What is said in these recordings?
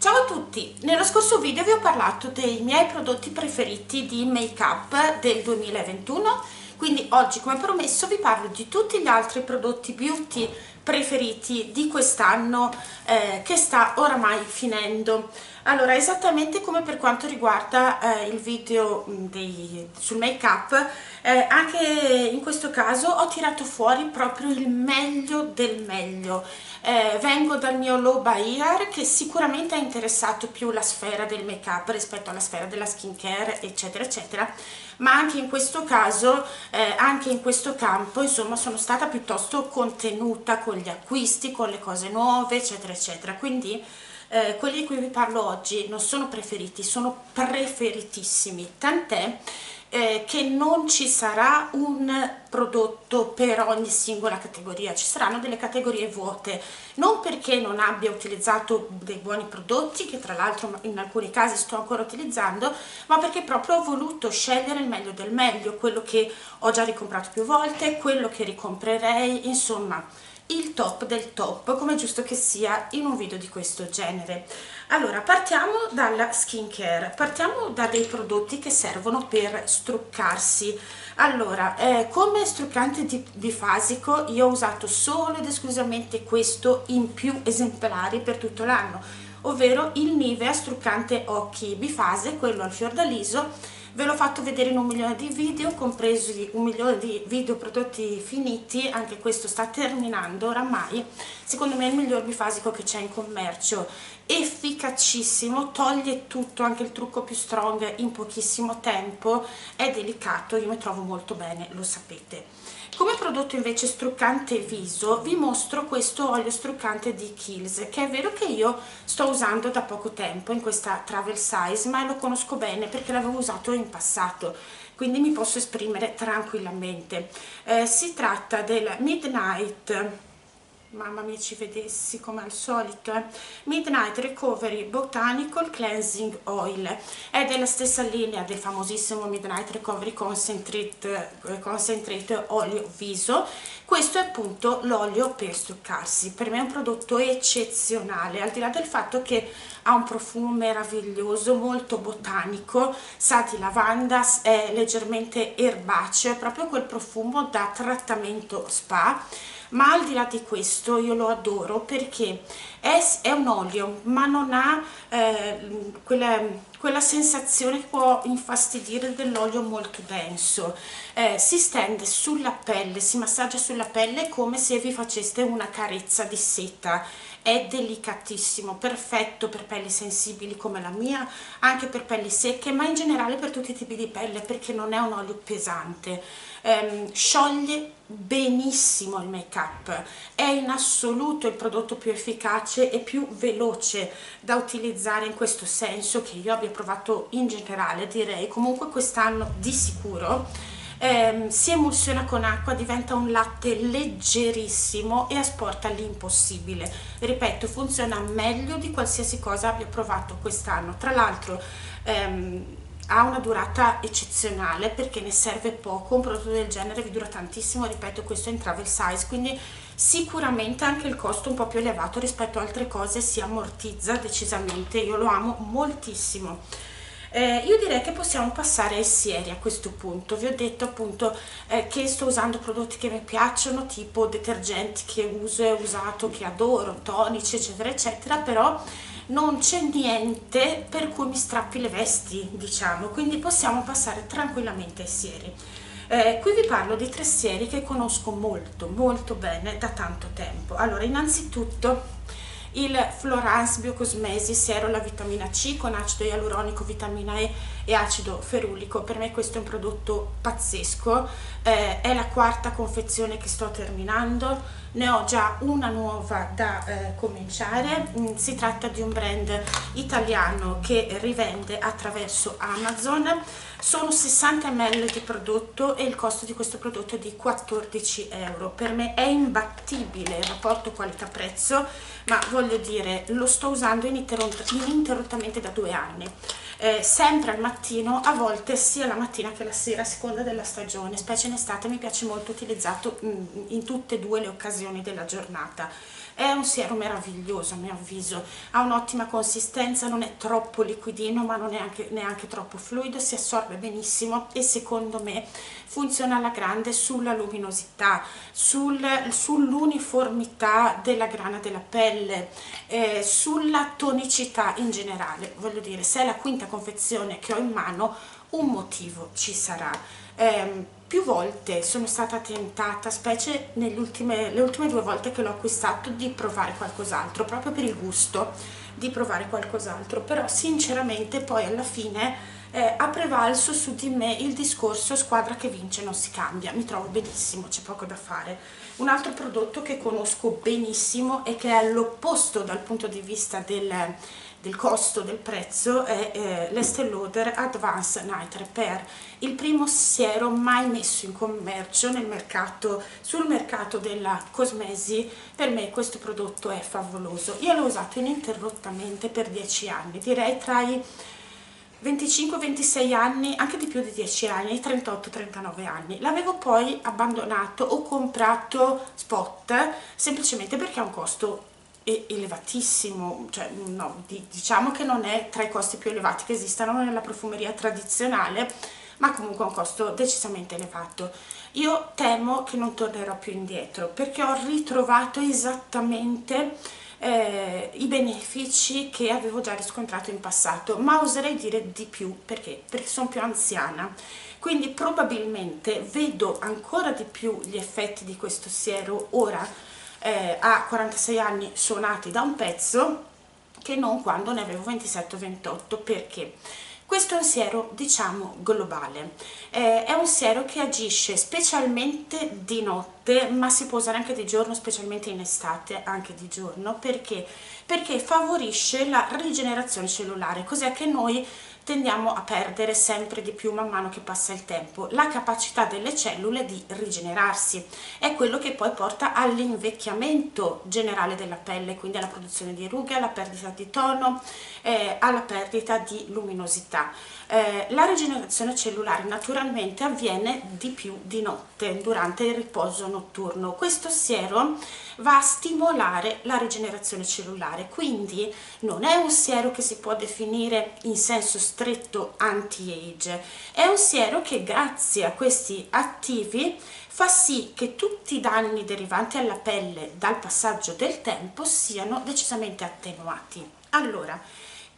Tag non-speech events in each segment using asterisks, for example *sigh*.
Ciao a tutti! Nello scorso video vi ho parlato dei miei prodotti preferiti di make up del 2021 quindi oggi come promesso vi parlo di tutti gli altri prodotti beauty preferiti di quest'anno eh, che sta oramai finendo allora esattamente come per quanto riguarda eh, il video mm, dei, sul make up eh, anche in questo caso ho tirato fuori proprio il meglio del meglio. Eh, vengo dal mio low buyer che sicuramente ha interessato più la sfera del make up rispetto alla sfera della skincare eccetera eccetera. Ma anche in questo caso eh, anche in questo campo insomma sono stata piuttosto contenuta con gli acquisti con le cose nuove eccetera eccetera. Quindi eh, quelli di cui vi parlo oggi non sono preferiti sono preferitissimi. Tant'è eh, che non ci sarà un prodotto per ogni singola categoria, ci saranno delle categorie vuote, non perché non abbia utilizzato dei buoni prodotti, che tra l'altro in alcuni casi sto ancora utilizzando, ma perché proprio ho voluto scegliere il meglio del meglio, quello che ho già ricomprato più volte, quello che ricomprerei, insomma il top del top come giusto che sia in un video di questo genere. Allora partiamo dalla skincare partiamo da dei prodotti che servono per struccarsi. Allora eh, come struccante bifasico io ho usato solo ed esclusivamente questo in più esemplari per tutto l'anno ovvero il Nivea struccante occhi bifase quello al fiordaliso ve l'ho fatto vedere in un milione di video compresi un milione di video prodotti finiti anche questo sta terminando oramai. Secondo me è il miglior bifasico che c'è in commercio efficacissimo toglie tutto anche il trucco più strong in pochissimo tempo è delicato io mi trovo molto bene lo sapete. Come prodotto invece struccante viso vi mostro questo olio struccante di Kiehl's che è vero che io sto usando da poco tempo in questa travel size ma lo conosco bene perché l'avevo usato in passato quindi mi posso esprimere tranquillamente. Eh, si tratta del Midnight mamma mia ci vedessi come al solito eh. Midnight Recovery Botanical Cleansing Oil. È della stessa linea del famosissimo Midnight Recovery Concentrate, eh, Concentrate Olio Viso. Questo è appunto l'olio per struccarsi. Per me è un prodotto eccezionale al di là del fatto che ha un profumo meraviglioso molto botanico sa di lavanda è leggermente erbaceo è proprio quel profumo da trattamento spa ma al di là di questo io lo adoro perché è, è un olio ma non ha eh, quella, quella, sensazione che può infastidire dell'olio molto denso eh, si stende sulla pelle, si massaggia sulla pelle come se vi faceste una carezza di seta è delicatissimo, perfetto per pelli sensibili come la mia, anche per pelli secche, ma in generale per tutti i tipi di pelle perché non è un olio pesante. Um, scioglie benissimo il make up è in assoluto il prodotto più efficace e più veloce da utilizzare in questo senso che io abbia provato in generale direi comunque quest'anno di sicuro ehm, si emulsiona con acqua, diventa un latte leggerissimo e asporta l'impossibile. Ripeto, funziona meglio di qualsiasi cosa abbia provato quest'anno. Tra l'altro ehm, ha una durata eccezionale perché ne serve poco, un prodotto del genere vi dura tantissimo, ripeto questo è in travel size, quindi sicuramente anche il costo un po' più elevato rispetto a altre cose si ammortizza decisamente, io lo amo moltissimo. Eh, io direi che possiamo passare ai sieri a questo punto. Vi ho detto appunto eh, che sto usando prodotti che mi piacciono tipo detergenti che uso e usato che adoro tonici eccetera eccetera però non c'è niente per cui mi strappi le vesti diciamo quindi possiamo passare tranquillamente ai sieri. Eh, qui vi parlo di tre sieri che conosco molto molto bene da tanto tempo. Allora innanzitutto il Florence Biocosmesi Siero la vitamina C con acido ialuronico, vitamina E e acido ferulico. Per me questo è un prodotto pazzesco. Eh, è la quarta confezione che sto terminando ne ho già una nuova da eh, cominciare. Mm, si tratta di un brand italiano che rivende attraverso Amazon. Sono 60 ml di prodotto e il costo di questo prodotto è di 14 euro. Per me è imbattibile il rapporto qualità prezzo ma voglio dire lo sto usando ininterrottamente da due anni eh, sempre al mattino, a volte sia la mattina che la sera a seconda della stagione, specie in estate mi piace molto utilizzato mm, in tutte e due le occasioni della giornata. È un siero meraviglioso a mio avviso. Ha un'ottima consistenza non è troppo liquidino ma non è neanche, neanche troppo fluido si assorbe benissimo e secondo me funziona alla grande sulla luminosità sul, sull'uniformità della grana della pelle eh, sulla tonicità in generale. Voglio dire se è la quinta confezione che ho in mano un motivo ci sarà. Eh, più volte sono stata tentata, specie nelle ultime, le ultime due volte che l'ho acquistato, di provare qualcos'altro, proprio per il gusto di provare qualcos'altro, però sinceramente poi alla fine eh, ha prevalso su di me il discorso squadra che vince non si cambia, mi trovo benissimo, c'è poco da fare. Un altro prodotto che conosco benissimo e che è l'opposto dal punto di vista del del costo del prezzo è eh, l'Estée Lauder Advanced Night Repair, il primo siero mai messo in commercio mercato, sul mercato della cosmesi, per me questo prodotto è favoloso. Io l'ho usato ininterrottamente per 10 anni, direi tra i 25-26 anni, anche di più di 10 anni, 38-39 anni. L'avevo poi abbandonato o comprato spot semplicemente perché ha un costo elevatissimo, cioè no, diciamo che non è tra i costi più elevati che esistano nella profumeria tradizionale, ma comunque ha un costo decisamente elevato. Io temo che non tornerò più indietro perché ho ritrovato esattamente eh, i benefici che avevo già riscontrato in passato, ma oserei dire di più perché? Perché sono più anziana quindi probabilmente vedo ancora di più gli effetti di questo siero ora eh, a 46 anni suonati da un pezzo che non quando ne avevo 27 28 perché? Questo è un siero diciamo globale. Eh, è un siero che agisce specialmente di notte ma si può usare anche di giorno specialmente in estate anche di giorno. Perché? Perché favorisce la rigenerazione cellulare cos'è che noi tendiamo a perdere sempre di più man mano che passa il tempo. La capacità delle cellule di rigenerarsi è quello che poi porta all'invecchiamento generale della pelle quindi alla produzione di rughe, alla perdita di tono eh, alla perdita di luminosità eh, la rigenerazione cellulare naturalmente avviene di più di notte durante il riposo notturno. Questo siero va a stimolare la rigenerazione cellulare quindi non è un siero che si può definire in senso stretto anti-age. È un siero che grazie a questi attivi fa sì che tutti i danni derivanti alla pelle dal passaggio del tempo siano decisamente attenuati. Allora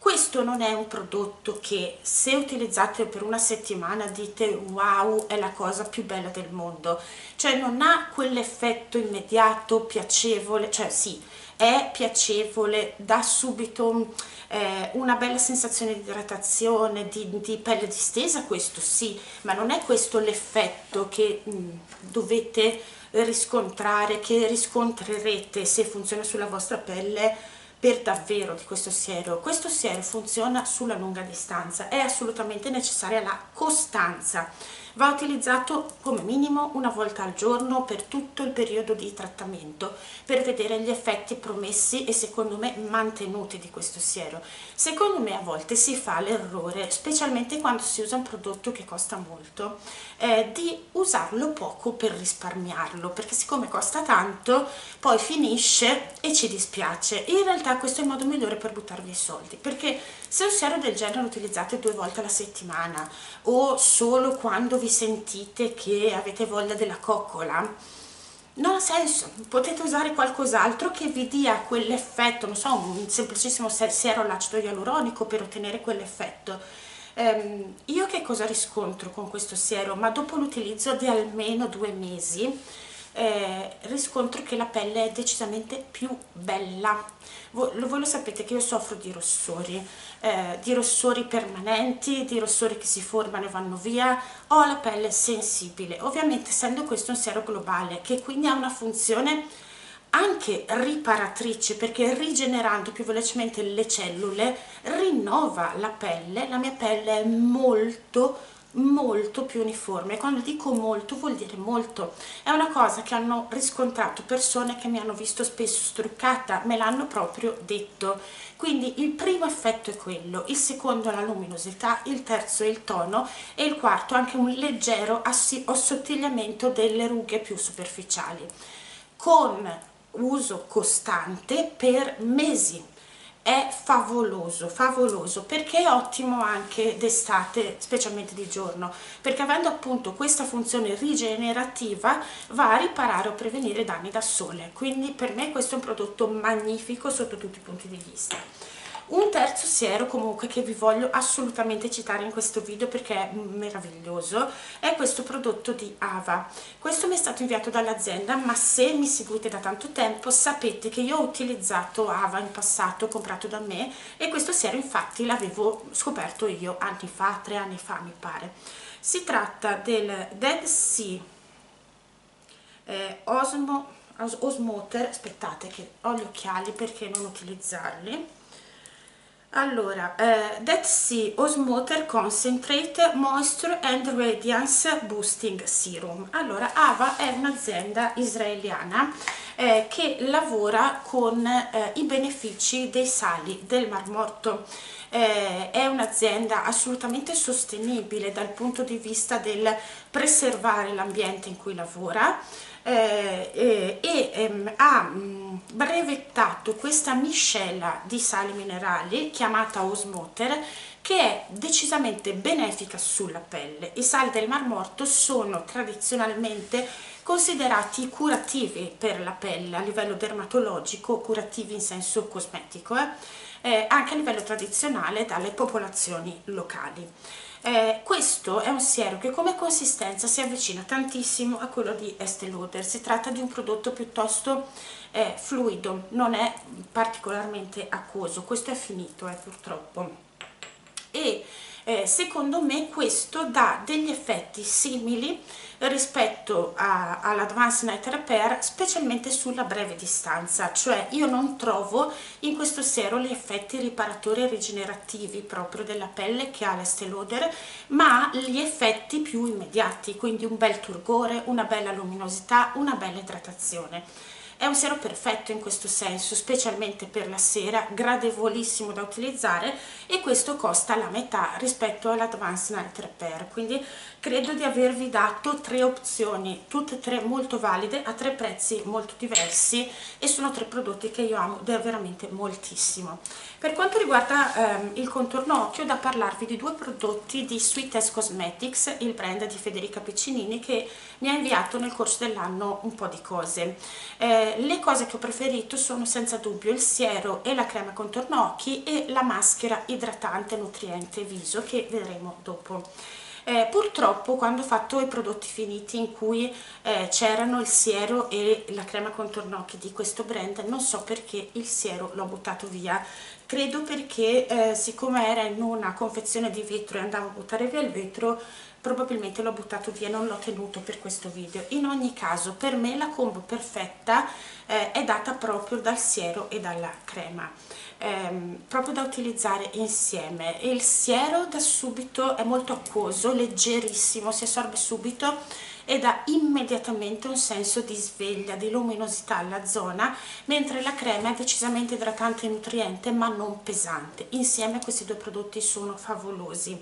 questo non è un prodotto che se utilizzate per una settimana dite wow è la cosa più bella del mondo cioè non ha quell'effetto immediato piacevole cioè sì è piacevole dà subito eh, una bella sensazione di idratazione di, di, pelle distesa questo sì ma non è questo l'effetto che mh, mm, dovete riscontrare che riscontrerete se funziona sulla vostra pelle per davvero di questo siero. Questo siero funziona sulla lunga distanza, è assolutamente necessaria la costanza va utilizzato come minimo una volta al giorno per tutto il periodo di trattamento per vedere gli effetti promessi e secondo me mantenuti di questo siero. Secondo me a volte si fa l'errore specialmente quando si usa un prodotto che costa molto eh, di usarlo poco per risparmiarlo perché siccome costa tanto poi finisce e ci dispiace. In realtà questo è il modo migliore per buttarvi i soldi perché se un siero del genere lo utilizzate due volte alla settimana o solo quando vi sentite che avete voglia della coccola non ha senso, potete usare qualcos'altro che vi dia quell'effetto, non so, un semplicissimo siero all'acido ialuronico per ottenere quell'effetto. Um, io che cosa riscontro con questo siero? Ma dopo l'utilizzo di almeno due mesi, eh, riscontro che la pelle è decisamente più bella. Voi, voi lo sapete che io soffro di rossori eh, di rossori permanenti di rossori che si formano e vanno via. Ho la pelle sensibile. Ovviamente essendo questo un siero globale che quindi ha una funzione anche riparatrice perché rigenerando più velocemente le cellule rinnova la pelle. La mia pelle è molto molto più uniforme. Quando dico molto vuol dire molto. È una cosa che hanno riscontrato persone che mi hanno visto spesso struccata me l'hanno proprio detto. Quindi il primo effetto è quello il secondo è la luminosità il terzo è il tono e il quarto anche un leggero assottigliamento delle rughe più superficiali. Con uso costante per mesi è favoloso, favoloso perché è ottimo anche d'estate, specialmente di giorno, perché avendo appunto questa funzione rigenerativa va a riparare o prevenire danni da sole, quindi per me questo è un prodotto magnifico sotto tutti i punti di vista un terzo siero comunque che vi voglio assolutamente citare in questo video perché è meraviglioso è questo prodotto di Ava. Questo mi è stato inviato dall'azienda ma se mi seguite da tanto tempo sapete che io ho utilizzato Ava in passato comprato da me e questo siero infatti l'avevo scoperto io anni fa, tre anni fa mi pare. Si tratta del Dead Sea eh, Osmo, Osmoter aspettate che ho gli occhiali perché non utilizzarli allora, eh, Dead Sea Osmoter Concentrate Moisture and Radiance Boosting Serum. Allora, Ava è un'azienda israeliana eh, che lavora con eh, i benefici dei sali del Mar Morto. Eh, è un'azienda assolutamente sostenibile dal punto di vista del preservare l'ambiente in cui lavora, eh, eh, e ehm, ha mm, brevettato questa miscela di sali minerali chiamata Osmoter che è decisamente benefica sulla pelle. I sali del Mar Morto sono tradizionalmente considerati curativi per la pelle a livello dermatologico, curativi in senso cosmetico, eh? Eh, anche a livello tradizionale dalle popolazioni locali. Eh, questo è un siero che come consistenza si avvicina tantissimo a quello di Estée Lauder, si tratta di un prodotto piuttosto eh, fluido, non è particolarmente acquoso, questo è finito eh, purtroppo. E eh, secondo me questo dà degli effetti simili rispetto all'Advanced Night Repair specialmente sulla breve distanza. Cioè io non trovo in questo siero gli effetti riparatori e rigenerativi proprio della pelle che ha l'Estée Lauder ma gli effetti più immediati quindi un bel turgore, una bella luminosità, una bella idratazione è un siero perfetto in questo senso, specialmente per la sera, gradevolissimo da utilizzare e questo costa la metà rispetto all'Advanced Night Repair, quindi credo di avervi dato tre opzioni, tutte e tre molto valide, a tre prezzi molto diversi e sono tre prodotti che io amo veramente moltissimo. Per quanto riguarda ehm, il contorno occhio, da parlarvi di due prodotti di Sweetest Cosmetics, il brand di Federica Piccinini, che mi ha inviato nel corso dell'anno un po' di cose. Eh, le cose che ho preferito sono senza dubbio il siero e la crema contorno occhi e la maschera idratante nutriente viso che vedremo dopo. Eh, purtroppo quando ho fatto i prodotti finiti in cui eh, c'erano il siero e la crema contorno occhi di questo brand non so perché il siero l'ho buttato via credo perché eh, siccome era in una confezione di vetro e andavo a buttare via il vetro probabilmente l'ho buttato via non l'ho tenuto per questo video. In ogni caso per me la combo perfetta eh, è data proprio dal siero e dalla crema. Ehm, proprio da utilizzare insieme. Il siero da subito è molto acquoso, leggerissimo, si assorbe subito e dà immediatamente un senso di sveglia, di luminosità alla zona, mentre la crema è decisamente idratante e nutriente ma non pesante. Insieme questi due prodotti sono favolosi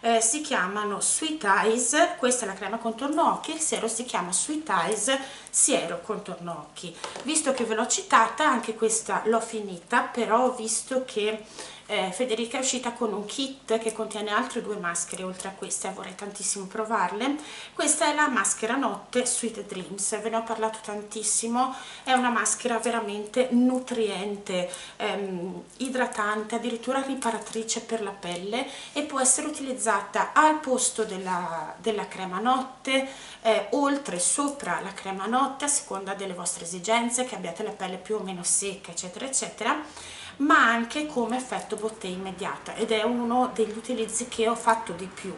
eh, si chiamano Sweet Eyes, questa è la crema contorno occhi, il siero si chiama Sweet Eyes Siero contorno occhi. Visto che ve l'ho citata, anche questa l'ho finita, però visto che eh, Federica è uscita con un kit che contiene altre due maschere oltre a queste, vorrei tantissimo provarle. Questa è la maschera notte Sweet Dreams, ve ne ho parlato tantissimo, è una maschera veramente nutriente, ehm, idratante, addirittura riparatrice per la pelle e può essere utilizzata al posto della, della crema notte, eh, oltre sopra la crema notte a seconda delle vostre esigenze, che abbiate la pelle più o meno secca eccetera eccetera ma anche come effetto bottega immediata ed è uno degli utilizzi che ho fatto di più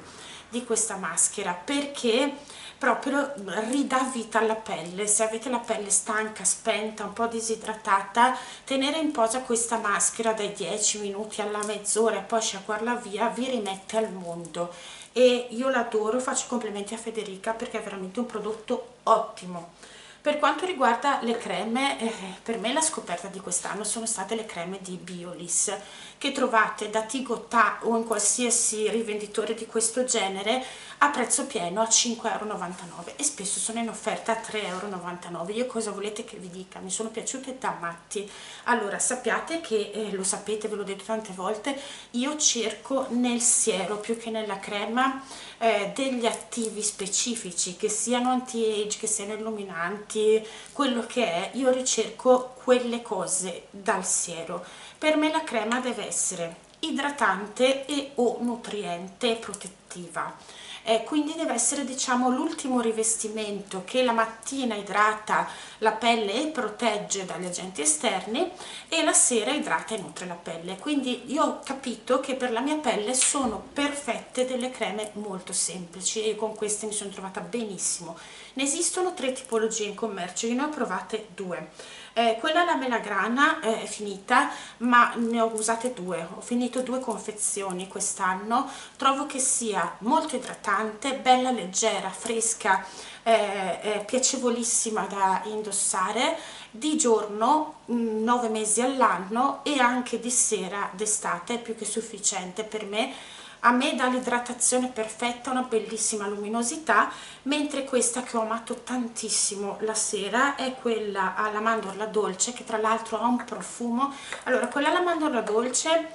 di questa maschera perché proprio ridà vita alla pelle. Se avete la pelle stanca, spenta, un po' disidratata tenere in posa questa maschera dai 10 minuti alla mezz'ora e poi sciacquarla via vi rimette al mondo. E io l'adoro, faccio complimenti a Federica perché è veramente un prodotto ottimo per quanto riguarda le creme, eh, per me la scoperta di quest'anno sono state le creme di Biolis, che trovate da Tigotà o in qualsiasi rivenditore di questo genere a prezzo pieno a 5,99€ e spesso sono in offerta a 3,99€. Io cosa volete che vi dica? Mi sono piaciute da matti. Allora, sappiate che, eh, lo sapete, ve l'ho detto tante volte, io cerco nel siero più che nella crema eh, degli attivi specifici, che siano anti-age, che siano illuminanti, quello che è, io ricerco quelle cose dal siero. Per me la crema deve essere idratante e o nutriente protettiva. Eh, quindi deve essere diciamo l'ultimo rivestimento che la mattina idrata la pelle e protegge dagli agenti esterni e la sera idrata e nutre la pelle. Quindi io ho capito che per la mia pelle sono perfette delle creme molto semplici e con queste mi sono trovata benissimo. Ne esistono tre tipologie in commercio io ne ho provate due eh, quella alla melagrana eh, è finita ma ne ho usate due. Ho finito due confezioni quest'anno. Trovo che sia molto idratante bella leggera fresca eh, piacevolissima da indossare. Di giorno 9 mm, mesi all'anno e anche di sera d'estate è più che sufficiente per me a me dà l'idratazione perfetta, una bellissima luminosità, mentre questa che ho amato tantissimo la sera è quella alla mandorla dolce, che tra l'altro ha un profumo, allora quella alla mandorla dolce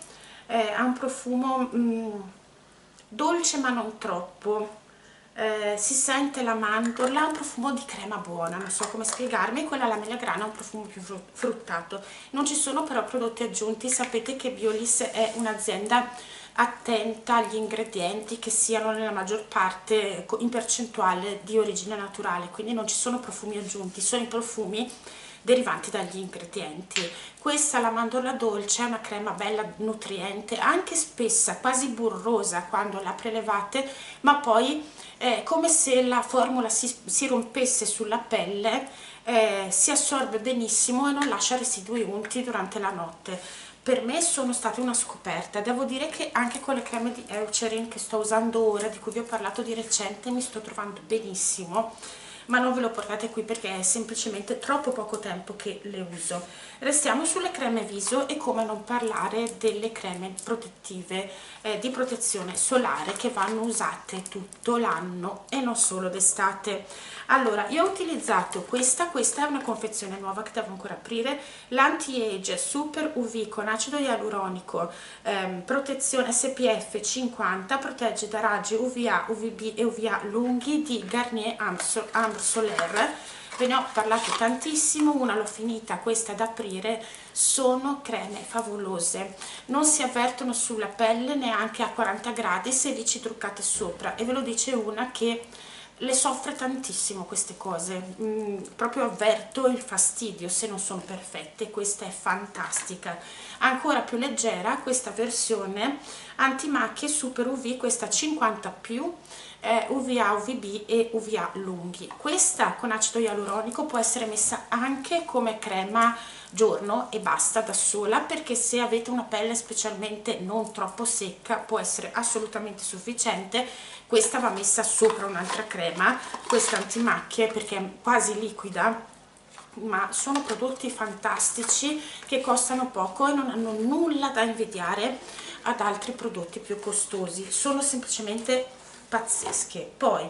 eh, ha un profumo mm, dolce ma non troppo, eh, si sente la mandorla, ha un profumo di crema buona, non so come spiegarmi, quella alla melagrana ha un profumo più fruttato. Non ci sono però prodotti aggiunti, sapete che Biolis è un'azienda attenta agli ingredienti che siano nella maggior parte in percentuale di origine naturale, quindi non ci sono profumi aggiunti, sono i profumi derivanti dagli ingredienti. Questa, la mandorla dolce, è una crema bella nutriente, anche spessa, quasi burrosa quando la prelevate, ma poi è come se la formula si, si rompesse sulla pelle, eh, si assorbe benissimo e non lascia residui unti durante la notte per me sono state una scoperta devo dire che anche con le creme di Eucerin che sto usando ora di cui vi ho parlato di recente mi sto trovando benissimo ma non ve lo portate qui perché è semplicemente troppo poco tempo che le uso. Restiamo sulle creme viso e come non parlare delle creme protettive eh, di protezione solare che vanno usate tutto l'anno e non solo d'estate. Allora, io ho utilizzato questa, questa è una confezione nuova che devo ancora aprire, l'anti-age super UV con acido ialuronico, ehm, protezione SPF 50, protegge da raggi UVA, UVB e UVA lunghi di Garnier Amso, Amso Soler ve ne ho parlato tantissimo, una l'ho finita, questa da aprire, sono creme favolose, non si avvertono sulla pelle neanche a 40 gradi se vi ci truccate sopra. E ve lo dice una che le soffre tantissimo queste cose, mm, proprio avverto il fastidio se non sono perfette, questa è fantastica. Ancora più leggera questa versione antimacchie super UV, questa 50 più, eh, UVA, UVB e UVA lunghi. Questa con acido ialuronico può essere messa anche come crema giorno e basta da sola perché se avete una pelle specialmente non troppo secca può essere assolutamente sufficiente questa va messa sopra un'altra crema questa antimacchie perché è quasi liquida ma sono prodotti fantastici che costano poco e non hanno nulla da invidiare ad altri prodotti più costosi sono semplicemente pazzesche. Poi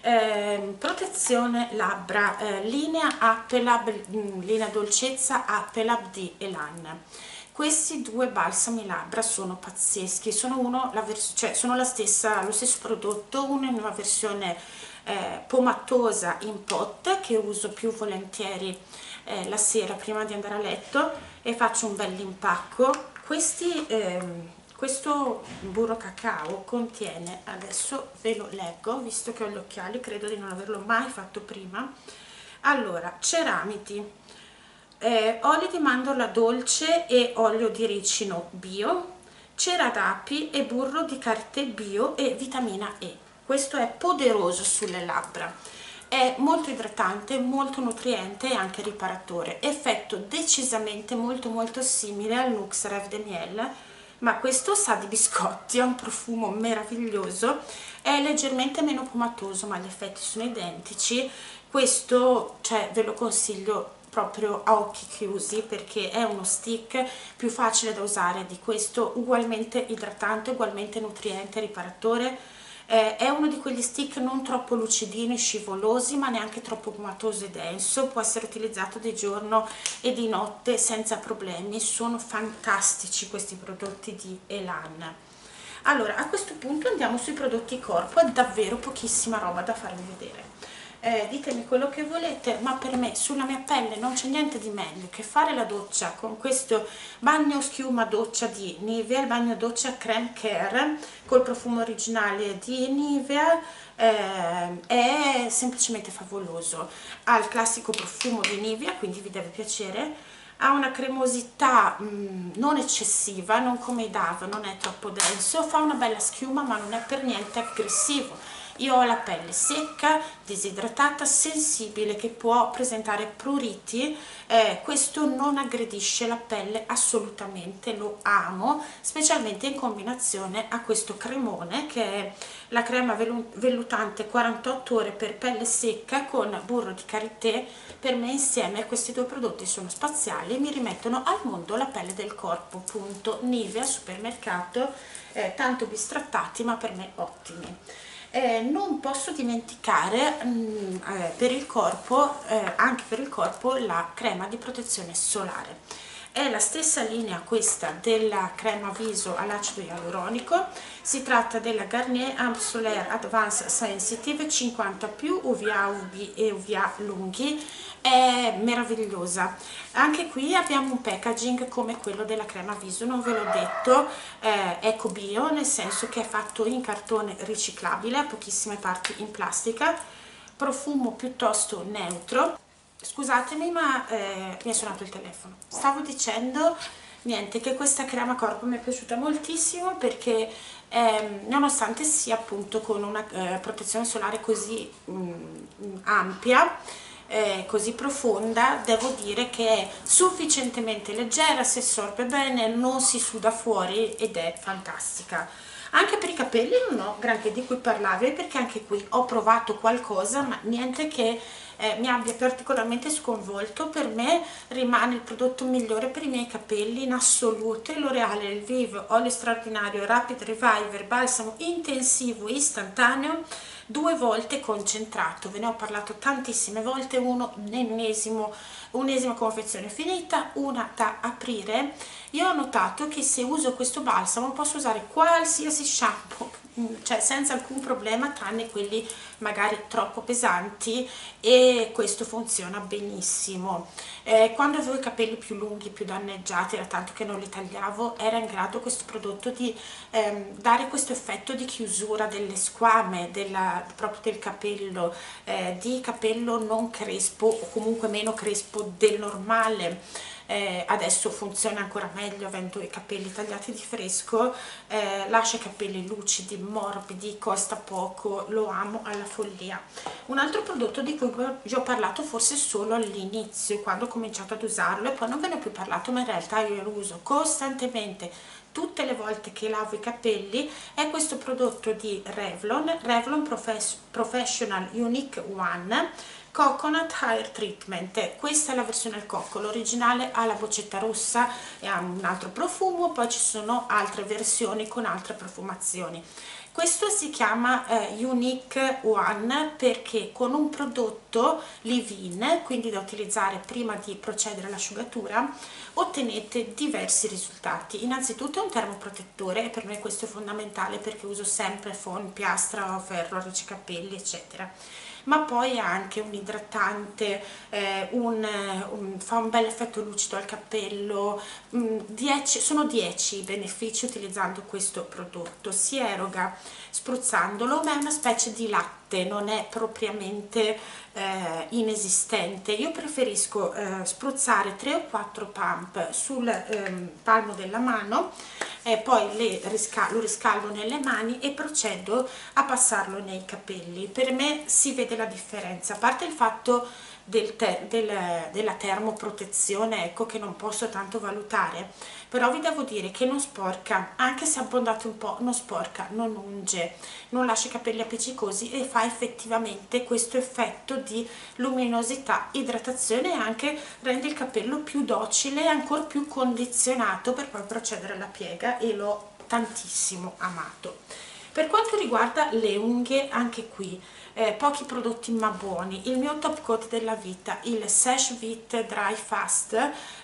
eh, protezione labbra eh, linea Appelab mm, linea dolcezza Appelab di Elan. Questi due balsami labbra sono pazzeschi sono, uno, la, cioè, sono la stessa, lo stesso prodotto uno in una versione eh, pomatosa in pot che uso più volentieri eh, la sera prima di andare a letto e faccio un bel impacco questi ehm, questo burro cacao contiene, adesso ve lo leggo, visto che ho gli occhiali, credo di non averlo mai fatto prima, allora, ceramiti, eh, olio di mandorla dolce e olio di ricino bio, cera d'api e burro di carte bio e vitamina E. Questo è poderoso sulle labbra, è molto idratante, molto nutriente e anche riparatore, effetto decisamente molto molto simile al Nux Rev de Miel, ma questo sa di biscotti, ha un profumo meraviglioso, è leggermente meno pomatoso ma gli effetti sono identici, questo cioè, ve lo consiglio proprio a occhi chiusi perché è uno stick più facile da usare di questo ugualmente idratante ugualmente nutriente riparatore eh, è uno di quegli stick non troppo lucidini scivolosi ma neanche troppo gomatoso e denso. Può essere utilizzato di giorno e di notte senza problemi. Sono fantastici questi prodotti di Elan. Allora a questo punto andiamo sui prodotti corpo. È davvero pochissima roba da farvi vedere eh, ditemi quello che volete ma per me sulla mia pelle non c'è niente di meglio che fare la doccia con questo bagno schiuma doccia di Nivea il bagno doccia creme care col profumo originale di Nivea eh, è semplicemente favoloso. Ha il classico profumo di Nivea quindi vi deve piacere. Ha una cremosità mh, mm, non eccessiva, non come i DAV, non è troppo denso, fa una bella schiuma ma non è per niente aggressivo io ho la pelle secca, disidratata, sensibile che può presentare pruriti, eh, questo non aggredisce la pelle assolutamente, lo amo, specialmente in combinazione a questo cremone che è la crema vellutante 48 ore per pelle secca con burro di karité, per me insieme questi due prodotti sono spaziali e mi rimettono al mondo la pelle del corpo, punto, Nivea, supermercato, eh, tanto bistrattati ma per me ottimi eh, non posso dimenticare mh, mm, eh, per il corpo, eh, anche per il corpo, la crema di protezione solare. È la stessa linea questa della crema viso all'acido ialuronico, si tratta della Garnier Amp Solaire Advanced Sensitive 50 più UVA, UV e UVA lunghi, è meravigliosa. Anche qui abbiamo un packaging come quello della crema viso non ve l'ho detto eh, eco bio nel senso che è fatto in cartone riciclabile a pochissime parti in plastica profumo piuttosto neutro. Scusatemi ma eh, mi è suonato il telefono. Stavo dicendo niente che questa crema corpo mi è piaciuta moltissimo perché eh, nonostante sia appunto con una eh, protezione solare così mm, ampia eh, così profonda devo dire che è sufficientemente leggera, si assorbe bene, non si suda fuori ed è fantastica. Anche per i capelli non ho granché di cui parlarvi perché anche qui ho provato qualcosa ma niente che eh, mi abbia particolarmente sconvolto. Per me rimane il prodotto migliore per i miei capelli in assoluto. L'Oreal il Vivo olio straordinario Rapid Reviver balsamo intensivo istantaneo due volte concentrato. Ve ne ho parlato tantissime volte uno ennesimo un'esima confezione finita una da aprire io ho notato che se uso questo balsamo posso usare qualsiasi shampoo mm, cioè senza alcun problema tranne quelli magari troppo pesanti e questo funziona benissimo. Eh, quando avevo i capelli più lunghi più danneggiati era tanto che non li tagliavo era in grado questo prodotto di ehm, dare questo effetto di chiusura delle squame della, proprio del capello eh, di capello non crespo o comunque meno crespo del normale eh, adesso funziona ancora meglio avendo i capelli tagliati di fresco eh, lascia i capelli lucidi, morbidi, costa poco lo amo alla follia. Un altro prodotto di cui vi ho parlato forse solo all'inizio quando ho cominciato ad usarlo e poi non ve ne ho più parlato ma in realtà io lo uso costantemente tutte le volte che lavo i capelli è questo prodotto di Revlon, Revlon Profes Professional Unique One Coconut Hair Treatment, questa è la versione al cocco, l'originale ha la boccetta rossa e ha un altro profumo, poi ci sono altre versioni con altre profumazioni. Questo si chiama eh, Unique One perché con un prodotto leave-in, quindi da utilizzare prima di procedere all'asciugatura, ottenete diversi risultati. Innanzitutto è un termoprotettore e per me questo è fondamentale perché uso sempre phon, piastra, ferro, capelli eccetera ma poi ha anche un idratante, eh, un, un, fa un bel effetto lucido al capello, mm, 10, sono 10 i benefici utilizzando questo prodotto, si eroga spruzzandolo ma è una specie di latte, non è propriamente eh, inesistente, io preferisco eh, spruzzare 3 o 4 pump sul ehm, palmo della mano e poi riscal lo riscaldo nelle mani e procedo a passarlo nei capelli. Per me si vede la differenza. A parte il fatto del ter del, della termoprotezione ecco che non posso tanto valutare. Però vi devo dire che non sporca anche se abbondate un po' non sporca non unge non lascia i capelli appiccicosi e fa effettivamente questo effetto di luminosità idratazione e anche rende il capello più docile e ancora più condizionato per poi procedere alla piega e l'ho tantissimo amato. Per quanto riguarda le unghie anche qui eh, pochi prodotti ma buoni. Il mio top coat della vita il Sash Vit Dry Fast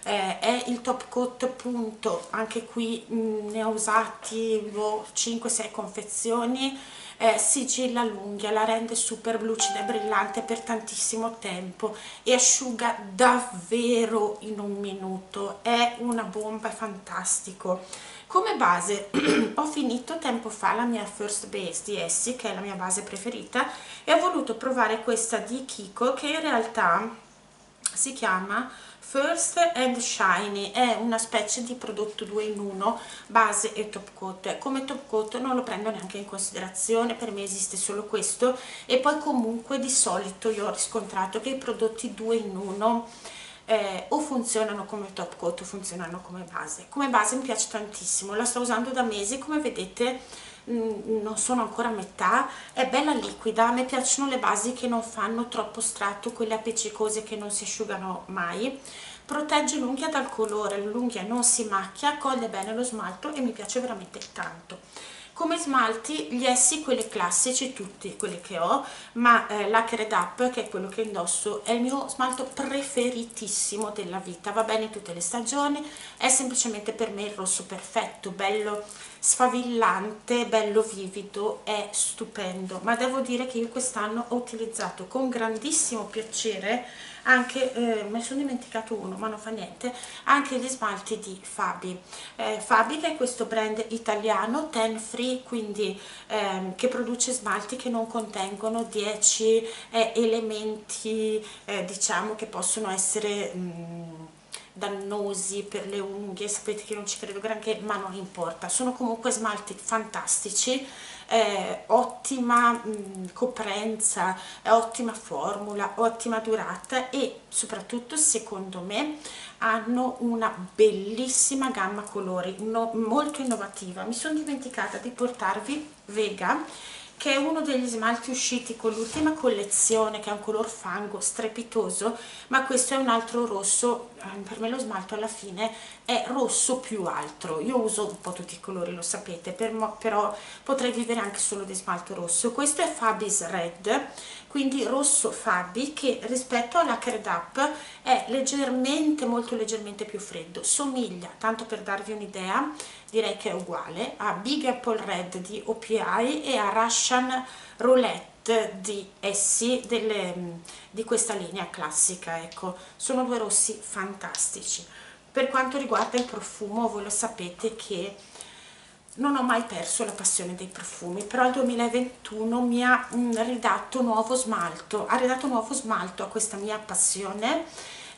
eh, è il top coat punto. Anche qui mh, mm, ne ho usati 5-6 confezioni. Eh, sigilla l'unghia, la rende super lucida e brillante per tantissimo tempo e asciuga davvero in un minuto, è una bomba, è fantastico. Come base *clears throat* ho finito tempo fa la mia First Base di Essie, che è la mia base preferita, e ho voluto provare questa di Kiko, che in realtà si chiama First and Shiny. È una specie di prodotto 2 in 1 base e top coat. Come top coat non lo prendo neanche in considerazione per me esiste solo questo e poi comunque di solito io ho riscontrato che i prodotti 2 in 1 eh, o funzionano come top coat o funzionano come base. Come base mi piace tantissimo la sto usando da mesi come vedete mm, non sono ancora a metà è bella liquida a me piacciono le basi che non fanno troppo strato quelle appiccicose che non si asciugano mai protegge l'unghia dal colore l'unghia non si macchia coglie bene lo smalto e mi piace veramente tanto come smalti gli essi quelli classici tutti quelli che ho ma eh, l'Acred Up che è quello che indosso è il mio smalto preferitissimo della vita. Va bene in tutte le stagioni è semplicemente per me il rosso perfetto bello sfavillante bello vivido è stupendo ma devo dire che io quest'anno ho utilizzato con grandissimo piacere anche, eh, me ne sono dimenticato uno ma non fa niente, anche gli smalti di Fabi. Eh, Fabi che è questo brand italiano, ten free, quindi ehm, che produce smalti che non contengono 10 eh, elementi eh, diciamo che possono essere... Mh, mm, dannosi per le unghie, sapete che non ci credo granché, ma non importa, sono comunque smalti fantastici eh, ottima mh, coprenza, ottima formula, ottima durata e soprattutto secondo me hanno una bellissima gamma colori, no, molto innovativa. Mi sono dimenticata di portarvi Vega che è uno degli smalti usciti con l'ultima collezione che è un color fango strepitoso ma questo è un altro rosso per me lo smalto alla fine è rosso più altro. Io uso un po' tutti i colori lo sapete per, però potrei vivere anche solo di smalto rosso. Questo è Fabi's Red quindi rosso Fabi che rispetto alla Cred Up è leggermente molto leggermente più freddo. Somiglia tanto per darvi un'idea direi che è uguale. A Big Apple Red di OPI e a Russian Roulette di Essie delle, di questa linea classica ecco. Sono due rossi fantastici. Per quanto riguarda il profumo voi lo sapete che non ho mai perso la passione dei profumi però il 2021 mi ha mm, ridato nuovo smalto ha ridato nuovo smalto a questa mia passione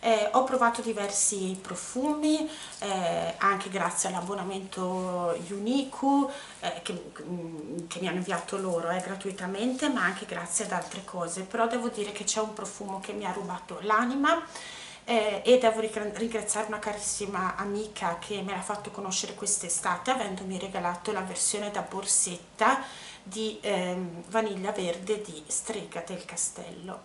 eh, ho provato diversi profumi eh, anche grazie all'abbonamento Uniku eh, che, che, mi hanno inviato loro eh, gratuitamente ma anche grazie ad altre cose. Però devo dire che c'è un profumo che mi ha rubato l'anima eh, e devo ringraziare una carissima amica che me l'ha fatto conoscere quest'estate avendomi regalato la versione da borsetta di ehm, vaniglia verde di Strega del Castello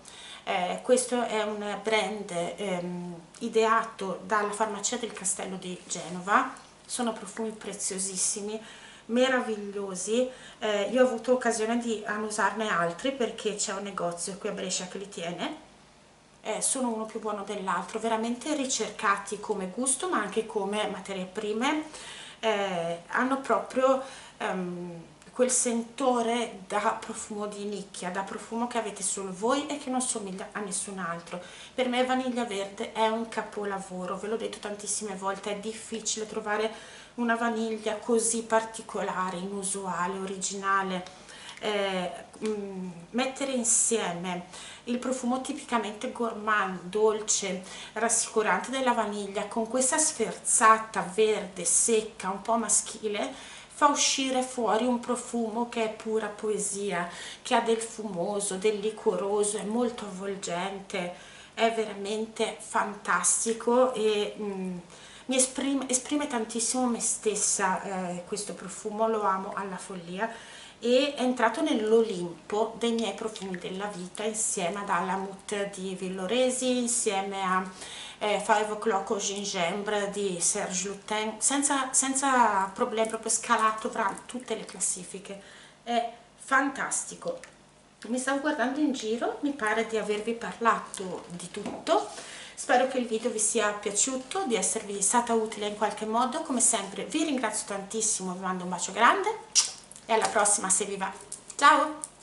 eh, questo è un brand ehm, ideato dalla farmacia del Castello di Genova, sono profumi preziosissimi, meravigliosi, eh, io ho avuto occasione di usarne altri perché c'è un negozio qui a Brescia che li tiene, eh, sono uno più buono dell'altro, veramente ricercati come gusto ma anche come materie prime, eh, hanno proprio... Um, quel sentore da profumo di nicchia, da profumo che avete solo voi e che non somiglia a nessun altro. Per me vaniglia verde è un capolavoro, ve l'ho detto tantissime volte, è difficile trovare una vaniglia così particolare, inusuale, originale. Eh, mm, mettere insieme il profumo tipicamente gourmand, dolce, rassicurante della vaniglia con questa sferzata verde, secca, un po' maschile fa uscire fuori un profumo che è pura poesia, che ha del fumoso, del liquoroso, è molto avvolgente, è veramente fantastico e mm, mi esprime, esprime, tantissimo me stessa eh, questo profumo, lo amo alla follia e è entrato nell'Olimpo dei miei profumi della vita insieme ad Alamut di Villoresi, insieme a eh, Five O'Clock au Gingembre di Serge Lutin, senza, senza problemi, proprio scalato tra tutte le classifiche. È fantastico. Mi stavo guardando in giro, mi pare di avervi parlato di tutto. Spero che il video vi sia piaciuto, di esservi stata utile in qualche modo. Come sempre vi ringrazio tantissimo, vi mando un bacio grande e alla prossima se vi va. Ciao!